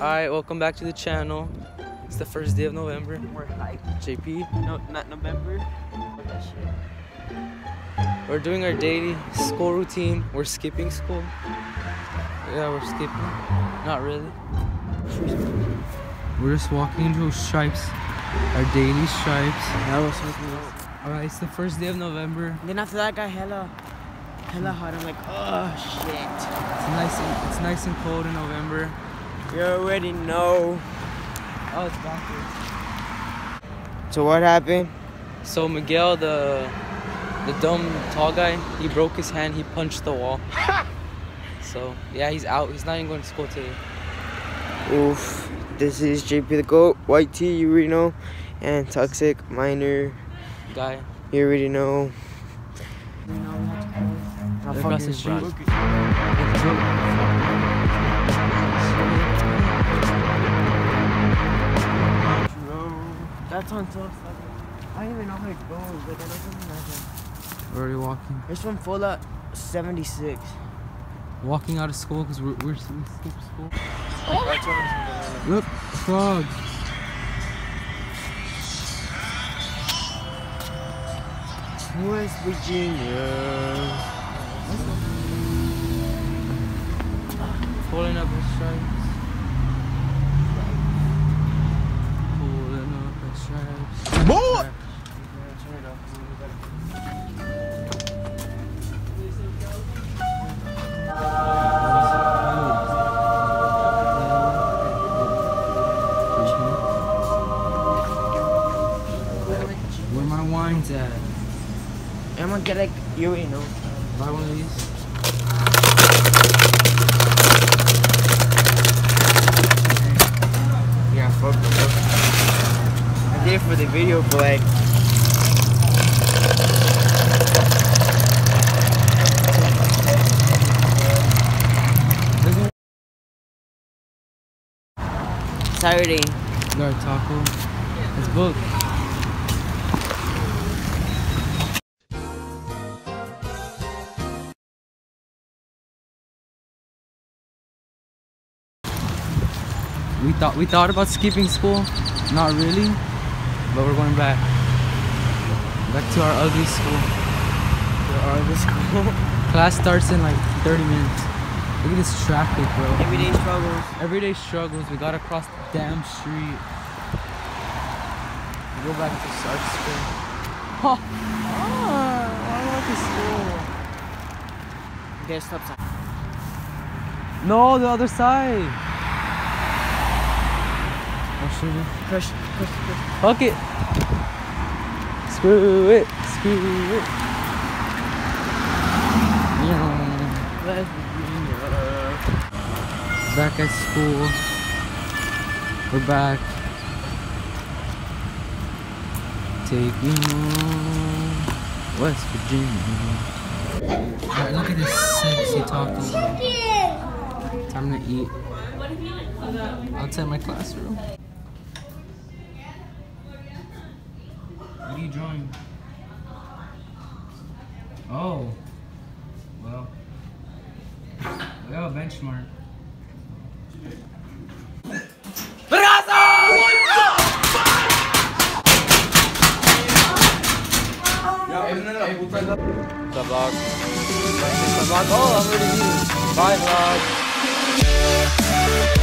Alright, welcome back to the channel. It's the first day of November. We're hype. JP, No, not November. What that shit? we're doing our daily school routine. We're skipping school. Yeah, we're skipping. Not really. We're just walking into stripes. Our daily stripes. That was something Alright, it's the first day of November. Then after that, I got hella, hella hot. I'm like, oh shit. It's nice and, it's nice and cold in November. You already know. Oh, it's backwards. So what happened? So Miguel, the the dumb tall guy, he broke his hand. He punched the wall. so yeah, he's out. He's not even going to school today. Oof. This is JP the Goat, White Tea, you already know, and ToxicMiner, Guy, you already know. They're across the street. That's on so fucking. I don't even know how it goes, but that doesn't matter. We're already walking. It's from Fallout 76. Walking out of school because we're, we're we skipped school. Look, frog. West Virginia. Pulling up the stripes. Wine's? I'm gonna get like, you already know. Buy one of these. Yeah, fuck the fuck. I did it for the video, but like. Saturday. Got a taco. Let's book. We thought we thought about skipping school, not really, but we're going back. Back to our ugly school. Our other school. Class starts in like 30 minutes. Look at this traffic, bro. Everyday struggles. Everyday struggles. We gotta cross the damn street. Go back to Sark School. Oh, ah, I want to school. A stop sign. No, the other side. Shoot it. Push, push, push. Fuck it. Screw it. Screw it. Yeah. West Virginia. Back at school. We're back. Taking on West Virginia. Alright, look at this sexy taco. Time to eat. Outside my classroom. Are you drawing? Oh. Well. We have a benchmark. The vlog. The vlog. Oh, I'm already eating. Bye, vlog.